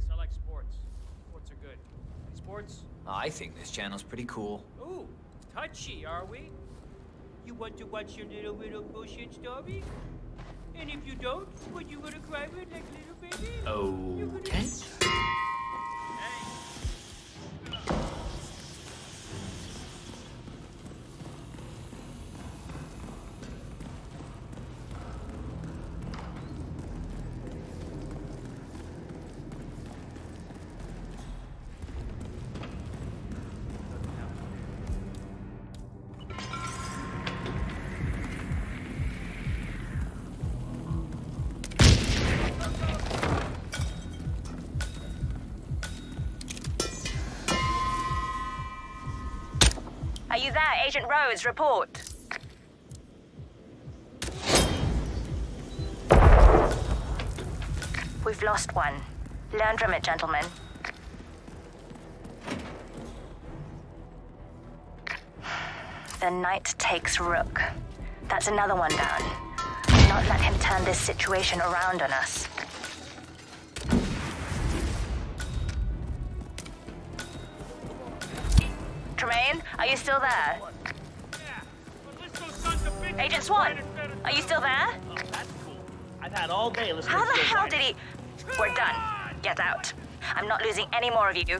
sports. I like sports. Sports are good. Sports? Oh, I think this channel's pretty cool. Ooh, touchy, are we? You want to watch your little little bullshit story? And if you don't, what you gonna cry with like Are you there, Agent Rhodes? Report. We've lost one. Learn from it, gentlemen. The knight takes rook. That's another one down. Do Not let him turn this situation around on us. Tremaine, are you still there? Agent Swan, are you still there? I've had all day How the hell did he... We're done. Get out. I'm not losing any more of you.